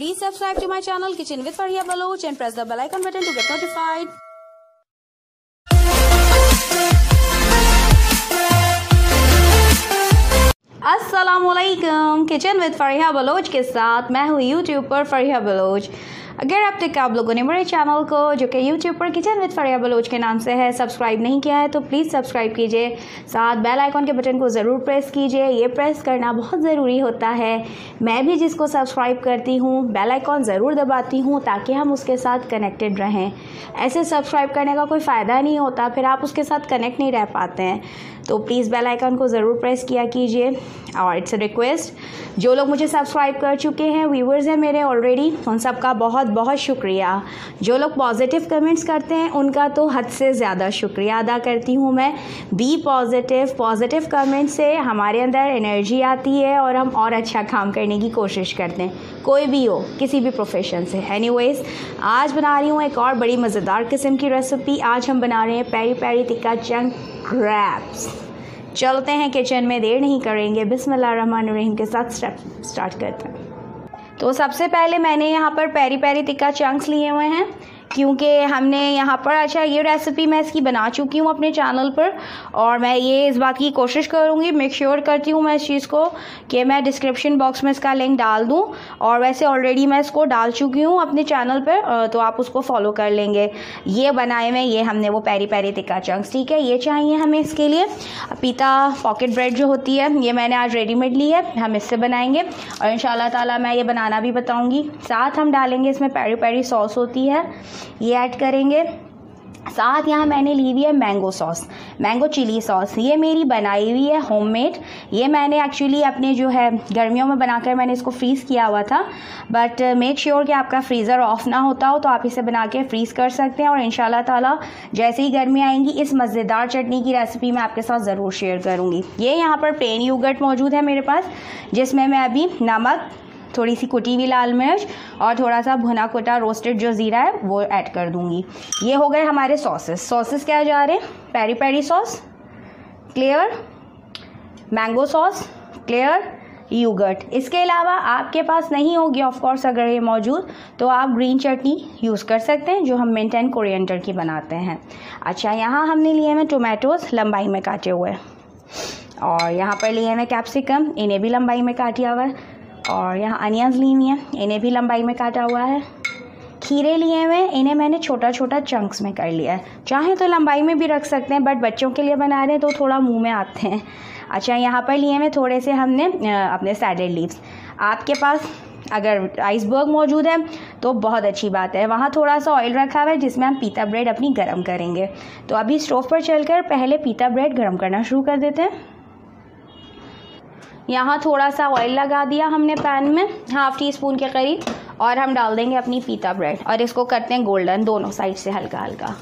Please subscribe to my channel kitchen with Fariya Baloch and press the bell icon button to get notified Aslam kitchen with Fariya Baloch के साथ मैं हूँ YouTube पर फरिया Bloch अगर अब तक आप लोगों ने मेरे चैनल को, जो कि यूट्यूब पर किचन विद फरिया बलोच के नाम से है सब्सक्राइब नहीं किया है तो प्लीज़ सब्सक्राइब कीजिए। साथ बेल आइकॉन के बटन को ज़रूर प्रेस कीजिए। ये प्रेस करना बहुत ज़रूरी होता है। मैं भी जिसको सब्सक्राइब करती हूँ बेल आइकॉन ज़रूर दबाती हूँ, ताकि हम उसके साथ कनेक्टेड रहें। ऐसे सब्सक्राइब करने का कोई फ़ायदा नहीं होता, फिर आप उसके साथ कनेक्ट नहीं रह पाते हैं। तो प्लीज़ बेल आइकन को ज़रूर प्रेस किया कीजिए। और इट्स रिक्वेस्ट जो लोग मुझे सब्सक्राइब कर चुके हैं व्यूवर्स हैं मेरे ऑलरेडी उन सबका बहुत बहुत शुक्रिया। जो लोग पॉजिटिव कमेंट्स करते हैं, उनका तो हद से ज़्यादा शुक्रिया अदा करती हूँ मैं। बी पॉजिटिव पॉजिटिव कमेंट से हमारे अंदर एनर्जी आती है और हम और अच्छा काम करने की कोशिश करते हैं। कोई भी हो, किसी भी प्रोफेशन से। एनीवेज आज बना रही हूँ एक और बड़ी मज़ेदार किस्म की रेसिपी आज हम बना रहे हैं peri peri tikka chunk crepes चलते हैं किचन में, देर नहीं करेंगे। बिस्मिल्लाह के साथ स्टार्ट करते हैं। तो सबसे पहले मैंने यहाँ पर पैरी पैरी टिक्का चंक्स लिए हुए हैं। क्योंकि हमने यहाँ पर अच्छा ये रेसिपी मैं इसकी बना चुकी हूँ अपने चैनल पर और मैं ये इस बात की कोशिश करूँगी मेक श्योर करती हूँ मैं इस चीज़ को कि मैं डिस्क्रिप्शन बॉक्स में इसका लिंक डाल दूँ और वैसे ऑलरेडी मैं इसको डाल चुकी हूँ अपने चैनल पर तो आप उसको फॉलो कर लेंगे। ये बनाए हुए, ये हमने वो पैरी पैरी टिक्का चंक्स ठीक है? ये चाहिए हमें इसके लिए। पीता पॉकेट ब्रेड जो होती है, ये मैंने आज रेडीमेड ली है, हम इससे बनाएँगे और इन ताला मैं ये बनाना भी बताऊँगी। साथ हम डालेंगे, इसमें पैरी पैरी सॉस होती है। ये ऐड करेंगे। साथ यहाँ मैंने ली हुई है mango sauce. Mango chilli sauce. ये मेरी बनाई हुई है होममेड। ये मैंने एक्चुअली अपने जो है गर्मियों में बनाकर मैंने इसको फ्रीज़ किया हुआ था। बट मेक श्योर कि आपका फ्रीज़र ऑफ़ ना होता हो तो आप इसे बना के फ्रीज़ कर सकते हैं और इन ताला जैसे ही गर्मी आएँगी इस मज़ेदार चटनी की रेसिपी मैं आपके साथ ज़रूर शेयर करूँगी। ये यहाँ पर प्लेन यूगट मौजूद है मेरे पास, जिसमें मैं अभी नमक थोड़ी सी कुटी हुई लाल मिर्च और थोड़ा सा भुना कुटा रोस्टेड जो ज़ीरा है, वो ऐड कर दूँगी। ये हो गए हमारे सॉसेस सॉसेस क्या जा रहे हैं? Peri peri sauce clear mango sauce clear yogurt इसके अलावा आपके पास नहीं होगी ऑफ़ कोर्स अगर ये मौजूद तो आप ग्रीन चटनी यूज़ कर सकते हैं, जो हम मिंट एंड की बनाते हैं। अच्छा यहाँ हमने लिए हैं टोमेटोज़ लंबाई में काटे हुए। और यहाँ पर लिए हैं कैप्सिकम इन्हें भी लंबाई में काटिया हुआ है। और यहाँ अनियंस ली हुई हैं। इन्हें भी लंबाई में काटा हुआ है। खीरे लिए हुए इन्हें मैंने छोटा छोटा चंक्स में कर लिया है। चाहे तो लंबाई में भी रख सकते हैं बट बच्चों के लिए बना रहे हैं तो थोड़ा मुँह में आते हैं। अच्छा यहाँ पर लिए हुए थोड़े से हमने अपने सैलेड लीव्स आपके पास अगर आइसबर्ग मौजूद है तो बहुत अच्छी बात है। वहाँ थोड़ा सा ऑयल रखा हुआ है, जिसमें हम पीता ब्रेड अपनी गर्म करेंगे। तो अभी स्टोव पर चलकर पहले पीता ब्रेड गर्म करना शुरू कर देते हैं। यहाँ थोड़ा सा ऑयल लगा दिया हमने पैन में हाफ़ टी स्पून के करीब, और हम डाल देंगे अपनी पीता ब्रेड और इसको करते हैं गोल्डन दोनों साइड से हल्का हल्का।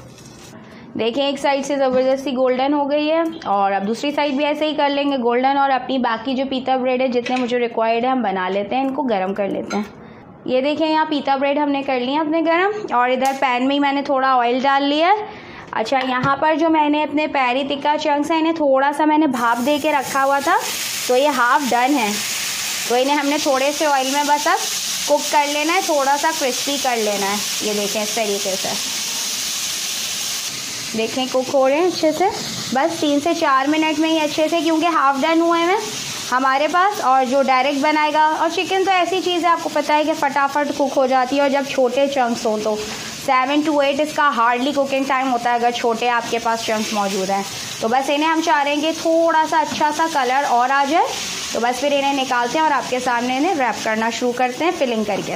देखें, एक साइड से ज़बरदस्ती गोल्डन हो गई है, और अब दूसरी साइड भी ऐसे ही कर लेंगे गोल्डन और अपनी बाकी जो पीता ब्रेड है, जितने मुझे रिक्वायर्ड है, हम बना लेते हैं, इनको गर्म कर लेते हैं। ये देखें, यहाँ पीता ब्रेड हमने कर लिया अपने गर्म, और इधर पैन में ही मैंने थोड़ा ऑयल डाल लिया अच्छा यहाँ पर जो मैंने अपने पैरी टिक्का चंक्स हैं, इन्हें थोड़ा सा मैंने भाप दे के रखा हुआ था तो ये हाफ़ डन है। तो इन्हें हमने थोड़े से ऑयल में बस अब कुक कर लेना है थोड़ा सा क्रिस्पी कर लेना है। ये देखें इस तरीके से। देखें कुक हो रहे हैं अच्छे से। बस तीन से चार मिनट में ही अच्छे से, क्योंकि हाफ़ डन हुए हैं हमारे पास, और जो डायरेक्ट बनाएगा, और चिकन तो ऐसी चीज़ है, आपको पता है कि फटाफट कुक हो जाती है, और जब छोटे चंक्स हों तो। सेवन टू एट इसका हार्डली कुकिंग टाइम होता है अगर छोटे आपके पास चंक्स मौजूद हैं। तो बस इन्हें हम चाह रहे हैं कि थोड़ा सा अच्छा सा कलर और आ जाए। तो बस फिर इन्हें निकालते हैं और आपके सामने इन्हें रैप करना शुरू करते हैं फिलिंग करके।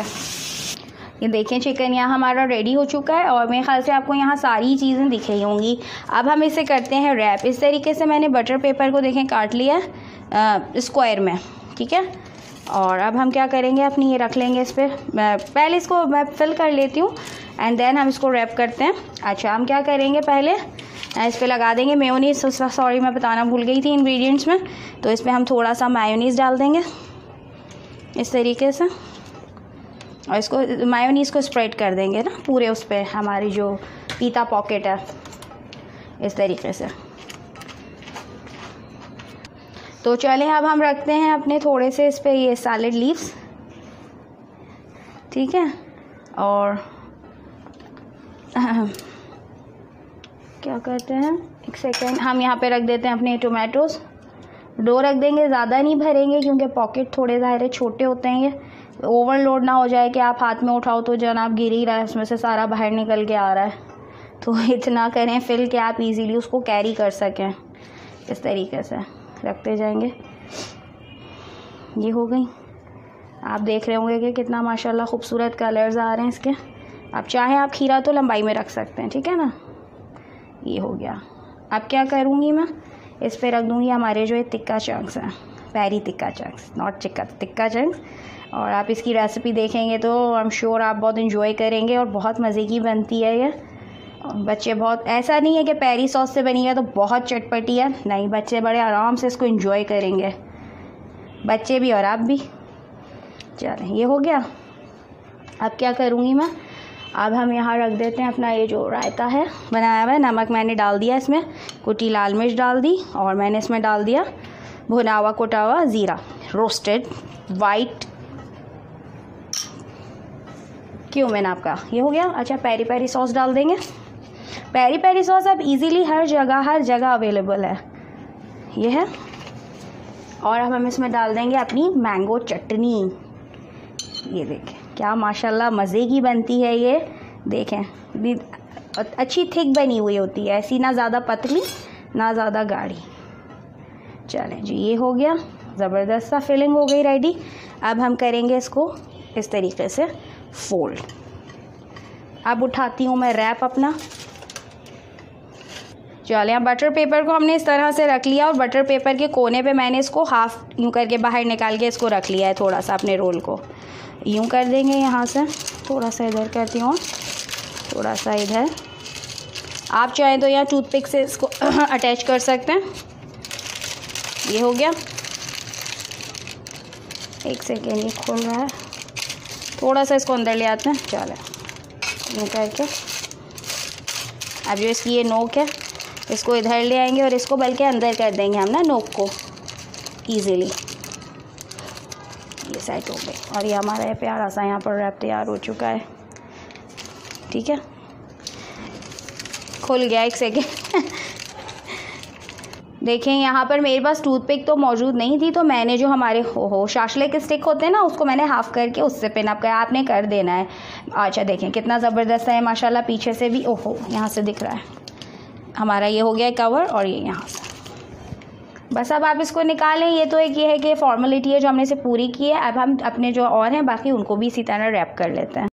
ये देखें चिकन यहाँ हमारा रेडी हो चुका है और मेरे ख्याल से आपको यहाँ सारी चीज़ें दिख रही होंगी। अब हम इसे करते हैं रैप इस तरीके से मैंने बटर पेपर को देखें, काट लिया स्क्वायर में, ठीक है? और अब हम क्या करेंगे? अपनी ये रख लेंगे इस पर पहले इसको मैं फिल कर लेती हूँ। एंड देन हम इसको रैप करते हैं। अच्छा हम क्या करेंगे पहले? इस पर लगा देंगे मेयोनीज सॉरी मैं बताना भूल गई थी इंग्रेडिएंट्स में। तो इस पर हम थोड़ा सा मायोनीस डाल देंगे। इस तरीके से। और इसको मायोनीस को स्प्रेड कर देंगे ना, पूरे उस पर हमारी जो पीता पॉकेट है। इस तरीके से। तो चले, अब हम रखते हैं अपने थोड़े से इस पर ये सैलड लीव्स ठीक है? और क्या करते हैं? एक सेकेंड हम यहाँ पे रख देते हैं अपने टोमेटोज़ दो रख देंगे, ज़्यादा नहीं भरेंगे क्योंकि पॉकेट थोड़े ज़ाहिर छोटे होते हैं ये। ओवरलोड ना हो जाए कि आप हाथ में उठाओ तो जनाब गिर ही रहा है, उसमें से सारा बाहर निकल के आ रहा है। तो इतना करें फिल कि आप इजीली उसको कैरी कर सकें। इस तरीके से रखते जाएँगे। ये हो गई। आप देख रहे होंगे कि कितना माशाल्लाह खूबसूरत कलर्स आ रहे हैं इसके। आप चाहें आप खीरा तो लंबाई में रख सकते हैं, ठीक है ना? ये हो गया। अब क्या करूँगी मैं? इस पर रख दूँगी हमारे जो ये तिक्का चंक्स हैं, पैरी तिक्का चंक्स नॉट चिक्का तिक्का चंक्स। और आप इसकी रेसिपी देखेंगे तो आई एम श्योर आप बहुत इन्जॉय करेंगे और बहुत मज़े की बनती है ये। बच्चे बहुत, ऐसा नहीं है कि पैरी सॉस से बनी है तो बहुत चटपटी है। नहीं, बच्चे बड़े आराम से इसको इन्जॉय करेंगे। बच्चे भी और आप भी। चलें, ये हो गया। अब क्या करूँगी मैं? अब हम यहाँ रख देते हैं अपना ये जो रायता है, बनाया हुआ है। नमक मैंने डाल दिया इसमें, कुटी लाल मिर्च डाल दी और मैंने इसमें डाल दिया भुना हुआ, कुटा हुआ ज़ीरा रोस्टेड वाइट क्यों मैंने आपका। ये हो गया। अच्छा पैरी पैरी सॉस डाल देंगे। पैरी पैरी सॉस अब इजीली हर जगह हर जगह अवेलेबल है। ये है। और अब हम इसमें डाल देंगे अपनी मैंगो चटनी। ये देखें। क्या माशाल्लाह मज़े की बनती है ये। देखें अच्छी थिक बनी हुई होती है, ऐसी ना ज़्यादा पतली, ना ज़्यादा गाढ़ी। चलें जी, ये हो गया। ज़बरदस्त सा फिलिंग हो गई रेडी अब हम करेंगे इसको इस तरीके से फोल्ड अब उठाती हूँ मैं रैप अपना। चलिए बटर पेपर को हमने इस तरह से रख लिया और बटर पेपर के कोने पे मैंने इसको हाफ़ यूँ करके बाहर निकाल के इसको रख लिया है थोड़ा सा अपने रोल को। यूँ कर देंगे यहाँ से। थोड़ा सा इधर करती हूँ। थोड़ा सा इधर। आप चाहें तो यहाँ टूथपिक से इसको अटैच कर सकते हैं। ये हो गया। एक सेकेंड, ये खोल रहा है। थोड़ा सा इसको अंदर ले आते हैं। चलो। यूँ करके। अब जो इसकी ये नोक है, इसको इधर ले आएँगे और इसको बल्कि अंदर कर देंगे हम ना नोक को। इजीली ये सेट हो गए। और ये हमारा ये प्यारा सा यहाँ पर रैप तैयार हो चुका है। ठीक है? खुल गया एक सेकेंड देखें, यहाँ पर मेरे पास टूथपिक तो मौजूद नहीं थी तो मैंने जो हमारे हो हो शाशले के स्टिक होते हैं ना, उसको मैंने हाफ़ करके उससे पिन अप कर आपने कर देना है। अच्छा देखें, कितना ज़बरदस्त है, माशाल्लाह, पीछे से भी, ओहो, यहाँ से दिख रहा है। हमारा ये हो गया कवर और ये यहाँ से। बस अब आप इसको निकालें। ये तो एक ये है कि फॉर्मेलिटी है जो हमने इसे पूरी की है। अब हम अपने जो और हैं, बाकी उनको भी इसी तरह रैप कर लेते हैं।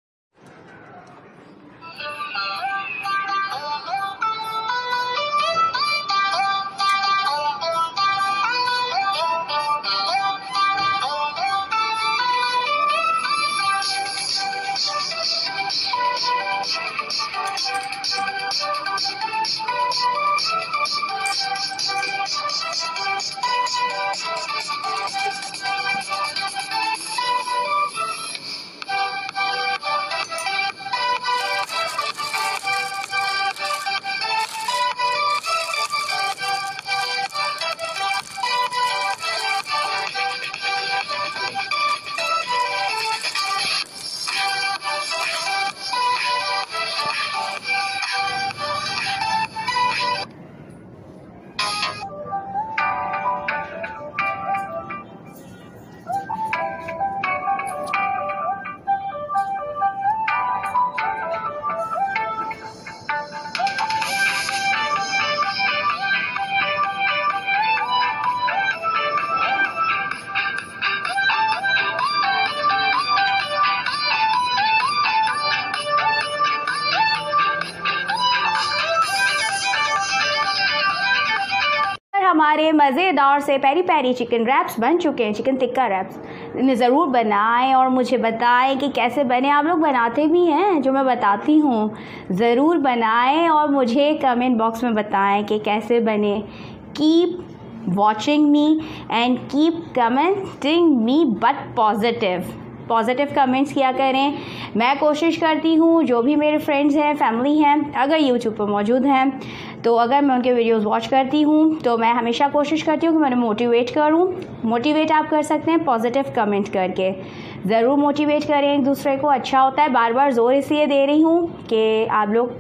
हमारे मज़ेदार से पेरी पैरी चिकन रैप्स बन चुके हैं चिकन टिक्का रैप्स इन्हें ज़रूर बनाएँ और मुझे बताएँ कि कैसे बने। आप लोग बनाते भी हैं, जो मैं बताती हूँ। ज़रूर बनाएँ और मुझे कमेंट बॉक्स में बताएँ कि कैसे बने। Keep watching me and keep commenting me but positive positive comments किया करें। मैं कोशिश करती हूँ, जो भी मेरे फ्रेंड्स हैं फैमिली हैं, अगर यूट्यूब पर मौजूद हैं तो अगर मैं उनके वीडियोस वॉच करती हूँ तो मैं हमेशा कोशिश करती हूँ कि मैं मोटिवेट करूँ। मोटिवेट आप कर सकते हैं पॉजिटिव कमेंट करके। ज़रूर मोटिवेट करें एक दूसरे को। अच्छा होता है बार बार ज़ोर इसलिए दे रही हूँ कि आप लोग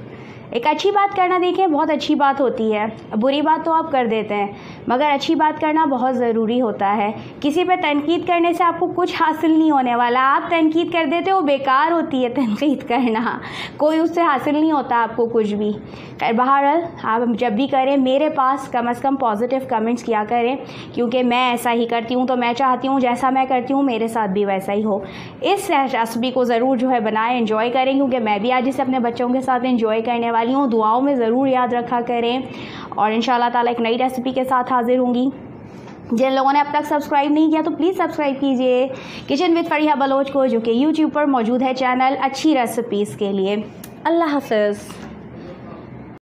एक अच्छी बात करना देखें, बहुत अच्छी बात होती है। बुरी बात तो आप कर देते हैं, मगर अच्छी बात करना बहुत ज़रूरी होता है। किसी पर तनकीद करने से आपको कुछ हासिल नहीं होने वाला। आप तनकीद कर देते हो, बेकार होती है तनकीद करना। कोई उससे हासिल नहीं होता आपको कुछ भी। खैर, बहरहाल, आप जब भी करें, मेरे पास कम अज़ कम पॉजिटिव कमेंट्स किया करें, क्योंकि मैं ऐसा ही करती हूँ तो मैं चाहती हूँ, जैसा मैं करती हूँ, मेरे साथ भी वैसा ही हो। इस रेसिपी को ज़रूर जो है बनाएँ इन्जॉय करें, क्योंकि मैं भी आज इसे अपने बच्चों के साथ इन्जॉय करने वाली हूँ दुआओं में ज़रूर याद रखा करें। और इन ताला एक नई रेसिपी के साथ हाजिर होंगी। जिन लोगों ने अब तक सब्सक्राइब नहीं किया तो प्लीज़ सब्सक्राइब कीजिए। किचन विद फरिया बलोच को, जो कि यूट्यूब पर मौजूद है चैनल अच्छी रेसिपीज़ के लिए। अल्लाह हाफिज़।